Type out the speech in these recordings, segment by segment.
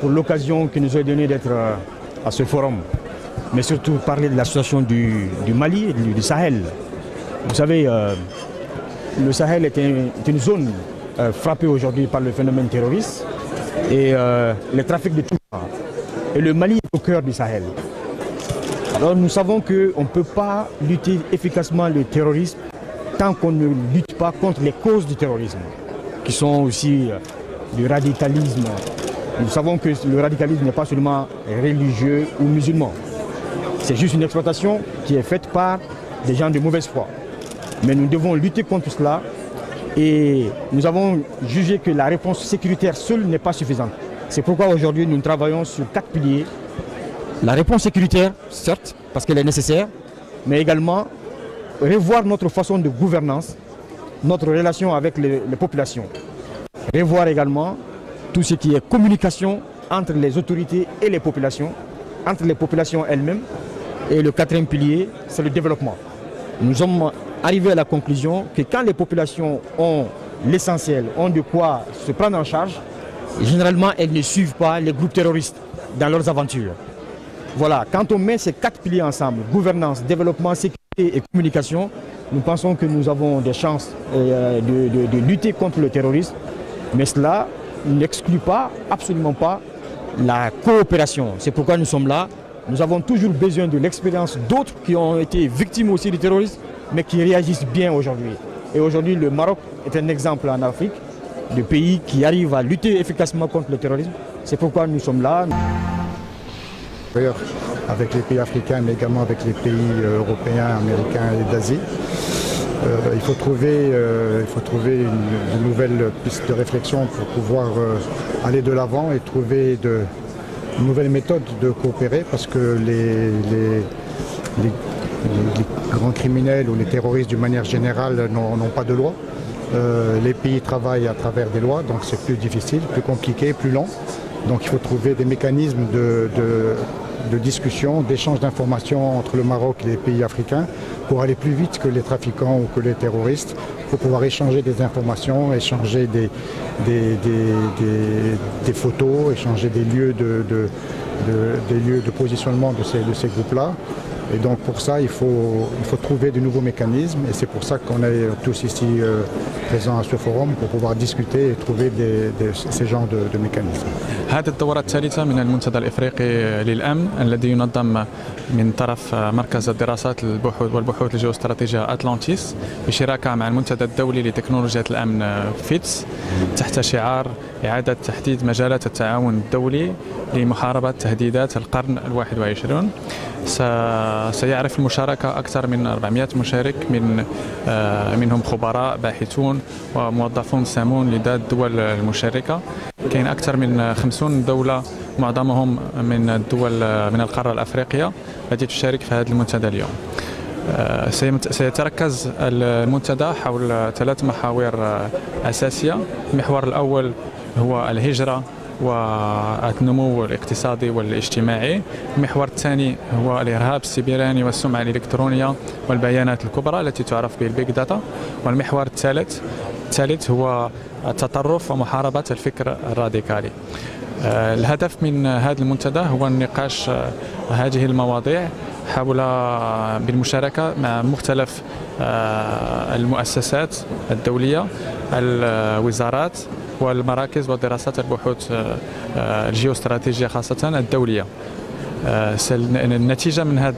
pour l'occasion qui nous est donnée d'être à ce forum, mais surtout parler de la situation du, Mali et du, Sahel. Vous savez, le Sahel est, une zone frappée aujourd'hui par le phénomène terroriste et le trafic de tout. Et le Mali est au cœur du Sahel. Alors nous savons qu'on ne peut pas lutter efficacement le terrorisme tant qu'on ne lutte pas contre les causes du terrorisme, qui sont aussi du radicalisme. Nous savons que le radicalisme n'est pas seulement religieux ou musulman. C'est juste une exploitation qui est faite par des gens de mauvaise foi. Mais nous devons lutter contre cela et nous avons jugé que la réponse sécuritaire seule n'est pas suffisante. C'est pourquoi aujourd'hui nous travaillons sur quatre piliers. La réponse sécuritaire, certes, parce qu'elle est nécessaire, mais également revoir notre façon de gouvernance, notre relation avec les, populations. Revoir également tout ce qui est communication entre les autorités et les populations, entre les populations elles-mêmes. Et le quatrième pilier, c'est le développement. Nous sommes arrivés à la conclusion que quand les populations ont l'essentiel, ont de quoi se prendre en charge, généralement elles ne suivent pas les groupes terroristes dans leurs aventures. Voilà, quand on met ces quatre piliers ensemble, gouvernance, développement, sécurité et communication, nous pensons que nous avons des chances euh, de, lutter contre le terrorisme, mais cela n'exclut pas, absolument pas, la coopération. C'est pourquoi nous sommes là. Nous avons toujours besoin de l'expérience d'autres qui ont été victimes aussi du terrorisme, mais qui réagissent bien aujourd'hui. Et aujourd'hui, le Maroc est un exemple en Afrique de pays qui arrivent à lutter efficacement contre le terrorisme. C'est pourquoi nous sommes là. Avec les pays africains, mais également avec les pays euh, européens, américains et d'Asie. Euh, il faut trouver, euh, une, nouvelle piste de réflexion pour pouvoir aller de l'avant et trouver de, nouvelles méthodes de coopérer parce que les, grands criminels ou les terroristes d'une manière générale n'ont pas de loi. Euh, les pays travaillent à travers des lois, donc c'est plus difficile, plus compliqué, plus long. Donc il faut trouver des mécanismes de, discussion, d'échange d'informations entre le Maroc et les pays africains pour aller plus vite que les trafiquants ou que les terroristes, pour pouvoir échanger des informations, échanger des, photos, échanger des lieux de, des lieux de positionnement de ces, de ces groupes-là. Et donc pour ça, il faut, il faut trouver de nouveaux mécanismes et c'est pour ça qu'on est tous ici euh, présents à ce forum pour pouvoir discuter et trouver des, des, ces genres de, de mécanismes. هذه الدورة الثالثة من المنتدى الإفريقي للأمن الذي ينظم من طرف مركز الدراسات البحوث والبحوث الجيوستراتيجية أتلانتيس بشراكة مع المنتدى الدولي لتكنولوجيات الأمن فيتس تحت شعار إعادة تحديد مجالات التعاون الدولي لمحاربة تهديدات القرن الواحد والعشرون سيعرف المشاركة أكثر من 400 مشارك من آه، منهم خبراء باحثون وموظفون سامون لدى الدول المشاركة. كاين أكثر من 50 دولة معظمهم من الدول من القارة الأفريقية التي تشارك في هذا المنتدى اليوم. آه، سيتركز المنتدى حول ثلاث محاور آه، أساسية. المحور الأول هو الهجرة والنمو الاقتصادي والاجتماعي. المحور الثاني هو الإرهاب السيبراني والسمعة الإلكترونية والبيانات الكبرى التي تعرف بال big data. والمحور الثالث الثالث هو التطرف ومحاربة الفكر الراديكالي. آه، الهدف من هذا المنتدى هو النقاش آه، هذه المواضيع حول بالمشاركة مع مختلف آه، المؤسسات الدولية الوزارات والمراكز ودراسات البحوث آه، آه، الجيوستراتيجية خاصة الدولية. آه، النتيجة من هذا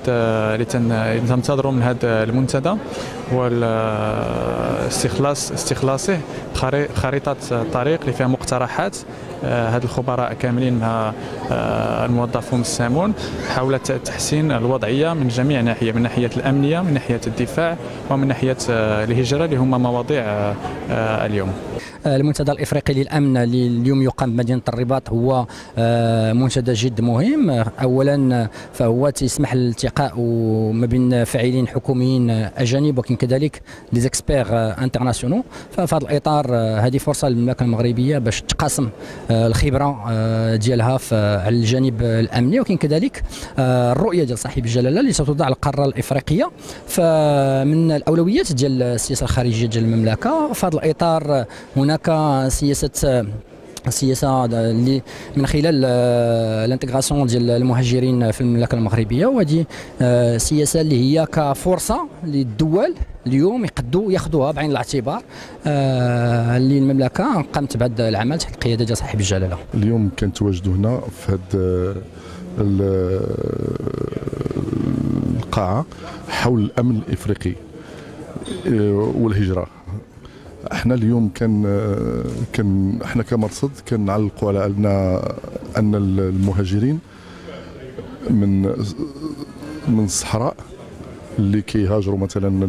اللي تنتظروا من هذا المنتدى هو استخلاص استخلاصه خريطة طريق اللي فيها مقترحات. هاد الخبراء كاملين مع الموظفون السامون حول تحسين الوضعية من جميع ناحية من ناحية الأمنية من ناحية الدفاع ومن ناحية الهجرة اللي هما مواضيع اليوم. المنتدى الإفريقي للأمن اللي اليوم يقام بمدينة الرباط. هو آه، منتدى جد مهم. اولا فهو تسمح للالتقاء ما بين فاعلين حكوميين أجانب وكن كذلك les experts internationaux ففي هذا الإطار آه، هذه فرصة للمملكة المغربية باش تقاسم آه، الخبرة ديالها على الجانب الأمني. وكن كذلك الرؤية ديال صاحب الجلالة اللي ستوضع القارة الإفريقية. فمن الأولويات ديال السياسة الخارجية ديال المملكة في هذا الاطار هناك هناك سياسه السياسة اللي من خلال الانتغراسيون ديال المهاجرين في المملكة المغربية. وهذه سياسة اللي هي كفرصة للدول اليوم يقدوا ياخذوها بعين الاعتبار اللي المملكة قامت بهذا العمل تحت قيادة ديال صاحب الجلالة. اليوم كنتواجدوا هنا في هذا القاعة حول الأمن الإفريقي والهجرة. إحنا اليوم كان كان إحنا كمرصد كنعلقوا على أن أن المهاجرين من من الصحراء اللي كيهاجروا مثلا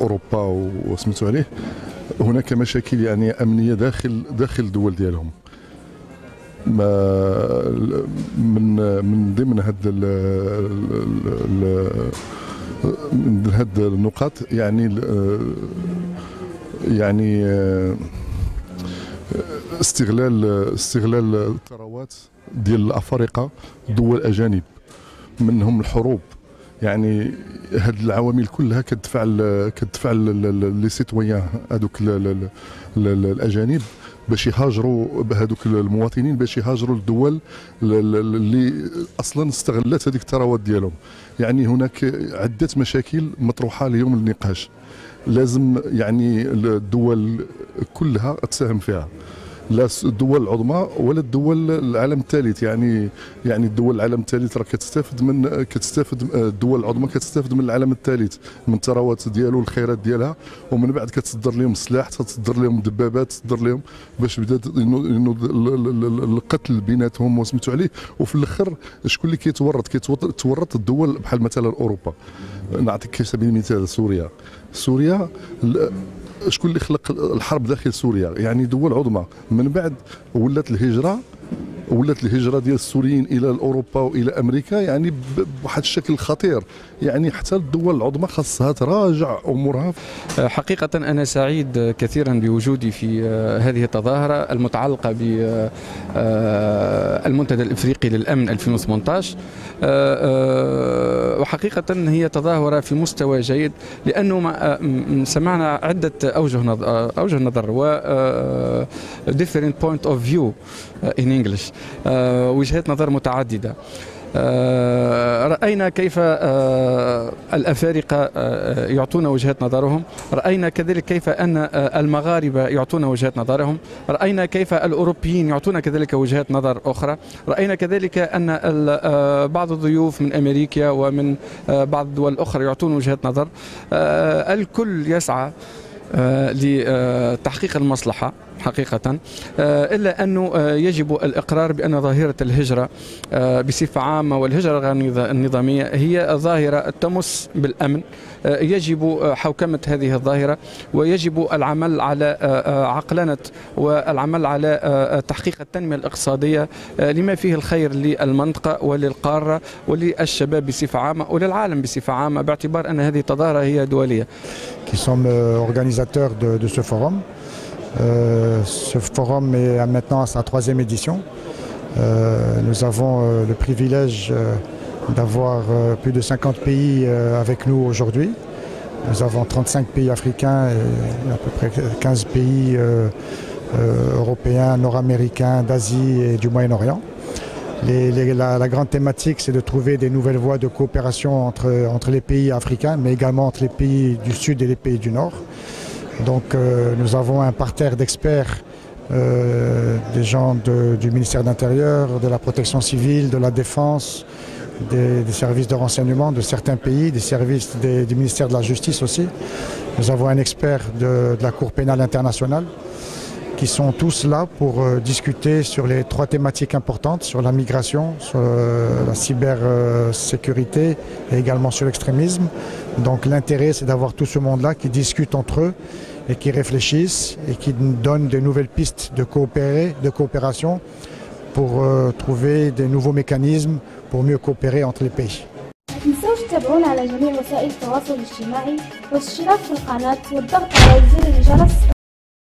لاوروبا وسميتو عليه. هناك مشاكل يعني أمنية داخل داخل الدول ديالهم. ما من من ضمن هاد من هاد النقاط يعني يعني استغلال استغلال الثروات ديال الأفارقة دول أجانب منهم الحروب. يعني هاد العوامل كلها كتدفع كتدفع لي سيتويان هذوك الأجانب باش يهاجروا هذوك المواطنين باش يهاجروا للدول اللي أصلا استغلت هذيك الثروات ديالهم. يعني هناك عدة مشاكل مطروحة اليوم للنقاش لازم يعني الدول كلها تساهم فيها. لا الدول العظمى ولا الدول العالم الثالث. يعني يعني الدول العالم الثالث راه كتستافد من كتستافد الدول العظمى كتستافد من العالم الثالث من الثروات ديالو الخيرات ديالها ومن بعد كتصدر لهم السلاح تصدر لهم دبابات تصدر لهم باش بدا القتل بيناتهم وسميتو عليه. وفي الآخر شكون اللي كيتورط؟ كيتورط الدول بحال مثلا أوروبا. نعطيك كسبيل المثال سوريا. سوريا. شكون اللي خلق الحرب داخل سوريا؟ يعني دول عظمى. من بعد ولات الهجرة ولات الهجرة ديال السوريين إلى أوروبا وإلى أمريكا يعني بواحد الشكل خطير. يعني حتى الدول العظمى خاصها تراجع أمورها. حقيقة أنا سعيد كثيرا بوجودي في هذه التظاهرة المتعلقة بالمنتدى الإفريقي للأمن 2018 وحقيقة هي تظاهرة في مستوى جيد لأنه سمعنا عدة أوجه نظر أوجه نظر و different point of view. In English. وجهات نظر متعددة. رأينا كيف الأفارقة يعطون وجهات نظرهم. رأينا كذلك كيف أن المغاربة يعطون وجهات نظرهم. رأينا كيف الأوروبيين يعطون كذلك وجهات نظر أخرى. رأينا كذلك أن بعض الضيوف من أمريكا ومن بعض الدول الأخرى يعطون وجهات نظر. الكل يسعى لتحقيق المصلحة حقيقة إلا أنه يجب الإقرار بأن ظاهرة الهجرة بصفة عامة والهجرة النظامية هي ظاهرة تمس بالأمن يجب حوكمة هذه الظاهرة ويجب العمل على عقلنة والعمل على تحقيق التنمية الاقتصادية لما فيه الخير للمنطقة وللقارة وللشباب بصفة عامة وللعالم بصفة عامة باعتبار أن هذه التظاهرة هي دولية. De, ce forum. Euh, ce forum est maintenant à sa troisième édition. Euh, nous avons euh, le privilège d'avoir plus de 50 pays avec nous aujourd'hui. Nous avons 35 pays africains et à peu près 15 pays européens, nord-américains, d'Asie et du Moyen-Orient. La, grande thématique, c'est de trouver des nouvelles voies de coopération entre les pays africains, mais également entre les pays du Sud et les pays du Nord. Donc euh, nous avons un parterre d'experts, euh, des gens du ministère de l'Intérieur, de la protection civile, de la défense, des, services de renseignement de certains pays, des services du ministère de la Justice aussi. Nous avons un expert de la Cour pénale internationale qui sont tous là pour euh, discuter sur les trois thématiques importantes, sur la migration, sur euh, la cybersécurité et également sur l'extrémisme. Donc l'intérêt, c'est d'avoir tout ce monde-là qui discute entre eux et qui réfléchissent et qui donnent de nouvelles pistes de, coopérer, de coopération pour euh, trouver des nouveaux mécanismes pour mieux coopérer entre les pays.